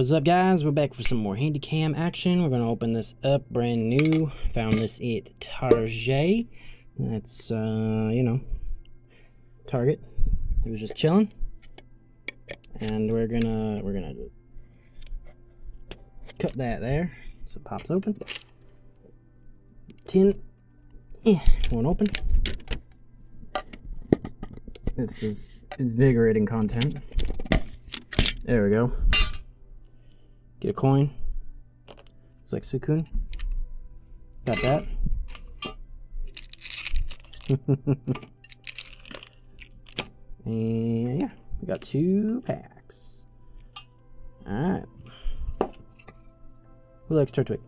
What's up guys? We're back for some more Handycam action. We're going to open this up brand new. Found this at Target. That's, uh, you know, Target. It was just chilling. And we're gonna, we're gonna cut that there. So it pops open. Tin, eh, won't open. This is invigorating content. There we go. Get a coin. Looks like Suicune. Got that. and yeah, we got two packs. Alright. Who likes Turtwig?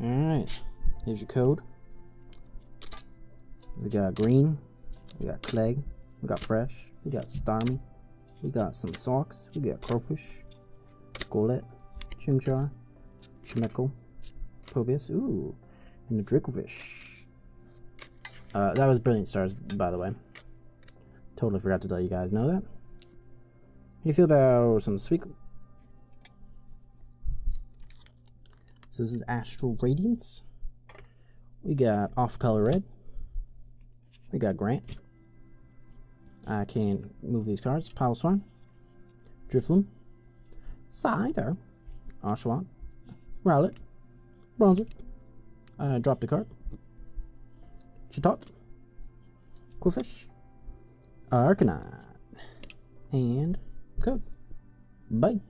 Alright. Here's your code. We got green. We got Clegg. We got fresh. We got Starmie. We got some socks. We got Corphish, Golett, Chimchar, Chimecho, Pobius. Ooh, and the Dracovish. Uh, that was Brilliant Stars, by the way. Totally forgot to let you guys know that. How you feel about some sweet? So this is Astral Radiance. We got Off Color Red. We got Grant. I can move these cards. Piloswine, Drifloon, Scyther, Oshawott, Rowlet, Bronzor. I uh, dropped a card. Chatot, Qwilfish, Arcanine, and Code. Bye.